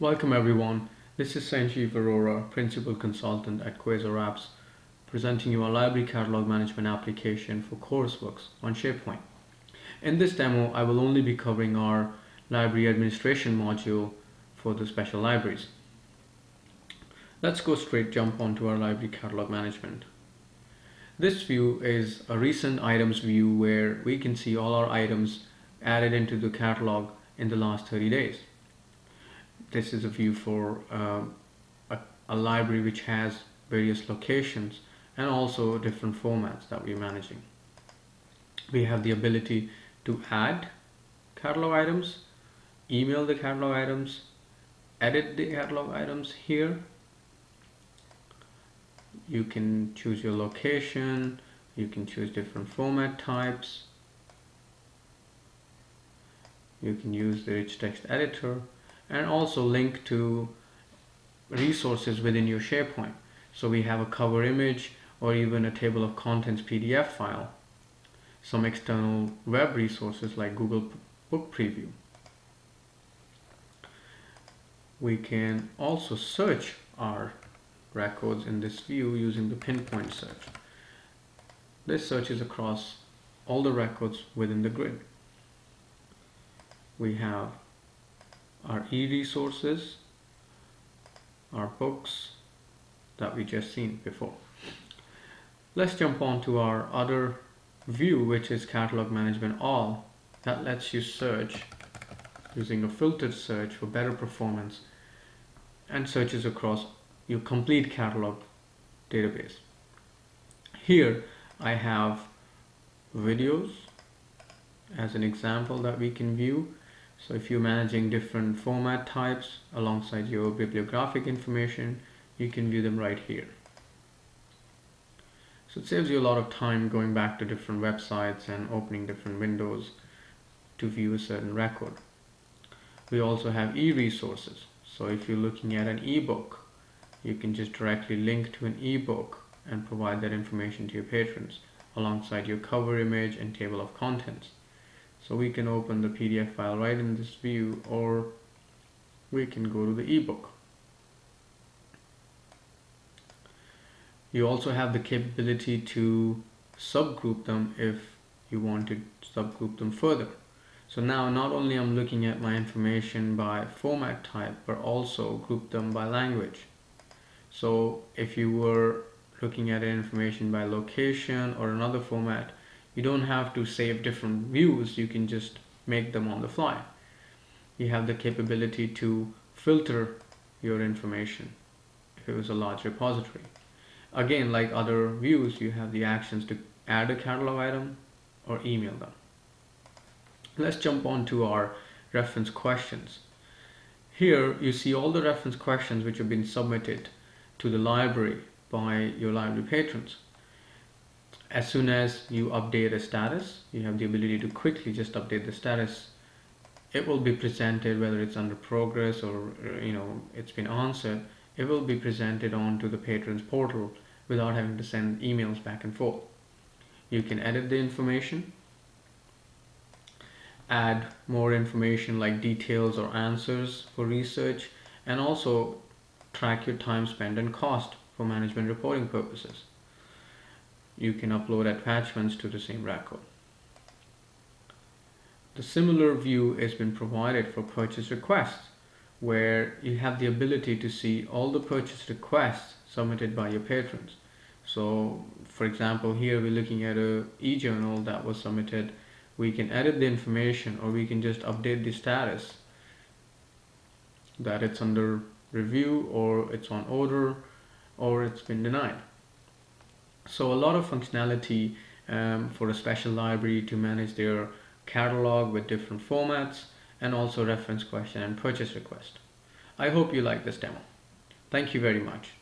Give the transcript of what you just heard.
Welcome everyone. This is Sanjeev Arora, Principal Consultant at Quasar Apps, presenting you a library catalog management application for CorasWorks on SharePoint. In this demo, I will only be covering our library administration module for the special libraries. Let's go straight jump onto our library catalog management. This view is a recent items view where we can see all our items added into the catalog in the last 30 days this is a view for uh, a, a, library which has various locations and also different formats that we're managing. We have the ability to add catalog items, email the catalog items, edit the catalog items here. You can choose your location, you can choose different format types, you can use the rich text editor and also link to resources within your SharePoint. So we have a cover image or even a table of contents PDF file, some external web resources like Google Book Preview. We can also search our records in this view using the pinpoint search. This searches across all the records within the grid. We have our e-resources, our books that we just seen before. Let's jump on to our other view which is catalog management all that lets you search using a filtered search for better performance and searches across your complete catalog database. Here I have videos as an example that we can view so if you're managing different format types alongside your bibliographic information, you can view them right here. So it saves you a lot of time going back to different websites and opening different windows to view a certain record. We also have e-resources. So if you're looking at an ebook, you can just directly link to an ebook and provide that information to your patrons alongside your cover image and table of contents. So we can open the PDF file right in this view or we can go to the ebook. You also have the capability to subgroup them if you want to subgroup them further. So now not only I'm looking at my information by format type but also group them by language. So if you were looking at information by location or another format you don't have to save different views you can just make them on the fly. You have the capability to filter your information if it was a large repository. Again like other views you have the actions to add a catalog item or email them. Let's jump on to our reference questions. Here you see all the reference questions which have been submitted to the library by your library patrons as soon as you update a status you have the ability to quickly just update the status. It will be presented whether it's under progress or uh, you know it's been answered it will be presented onto the patrons portal without having to send emails back and forth. You can edit the information add more information like details or answers for research and also track your time spent and cost for management reporting purposes you can upload attachments to the same record. The similar view has been provided for purchase requests where you have the ability to see all the purchase requests submitted by your patrons. So for example here we're looking at a e-journal that was submitted. We can edit the information or we can just update the status that it's under review or it's on order or it's been denied. So a lot of functionality um, for a special library to manage their catalog with different formats and also reference question and purchase request. I hope you like this demo. Thank you very much.